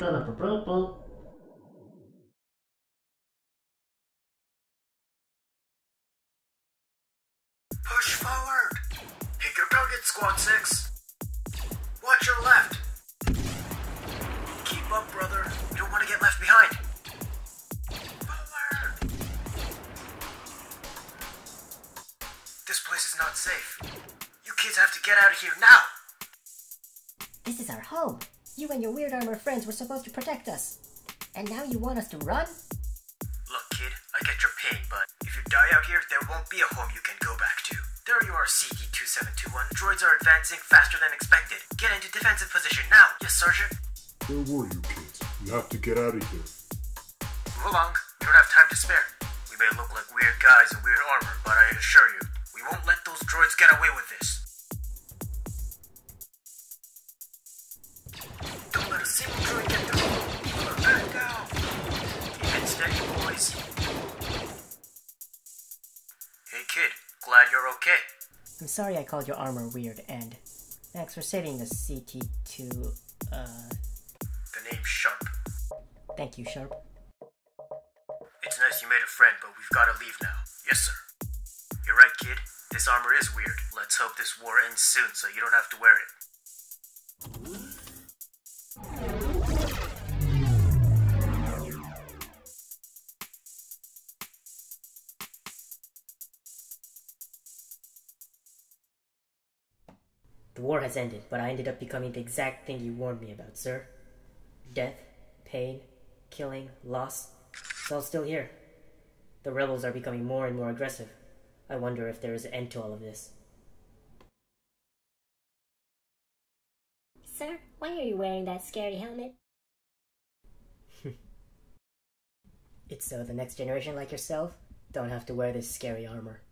Push forward! Pick your target, Squad 6! Watch your left! Keep up, brother. You don't want to get left behind. Forward! This place is not safe. You kids have to get out of here now! This is our home. You and your weird armor friends were supposed to protect us. And now you want us to run? Look, kid, I get your pain, but if you die out here, there won't be a home you can go back to. There you are, CT-2721. Droids are advancing faster than expected. Get into defensive position now. Yes, Sergeant? Where were you kids? You have to get out of here. Move along. We don't have time to spare. We may look like weird guys in weird armor, but I assure you, we won't let those droids get away with this. Hey, kid. Glad you're okay. I'm sorry I called your armor weird, and thanks for saving the CT2, uh, The name's Sharp. thank you, Sharp. It's nice you made a friend, but we've gotta leave now. Yes, sir. You're right, kid. This armor is weird. Let's hope this war ends soon so you don't have to wear it. The war has ended, but I ended up becoming the exact thing you warned me about, sir. Death, pain, killing, loss. It's all still here. The rebels are becoming more and more aggressive. I wonder if there is an end to all of this. Sir, why are you wearing that scary helmet? It's so the next generation like yourself don't have to wear this scary armor.